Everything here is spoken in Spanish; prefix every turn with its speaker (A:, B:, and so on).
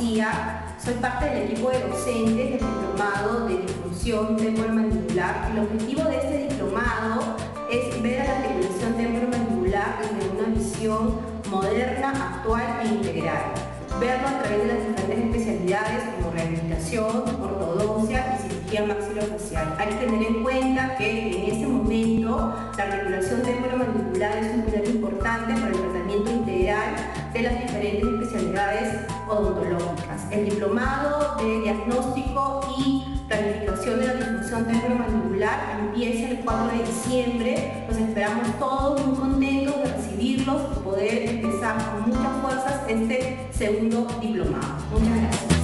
A: García, soy parte del equipo de docentes del diplomado de disfunción temporomandibular. El objetivo de este diplomado es ver a la articulación temporomandibular desde una visión moderna, actual e integral. Verlo a través de las diferentes especialidades como rehabilitación, ortodoncia y cirugía maxilofacial. Hay que tener en cuenta que en este momento la articulación temporomandibular es un pilar importante para el tratamiento integral de las diferentes especialidades odontológicas. El diplomado de diagnóstico y planificación de la disfunción temporomandibular empieza el 4 de diciembre. Los esperamos todos muy contentos de recibirlos y poder empezar con muchas fuerzas este segundo diplomado. Muchas gracias.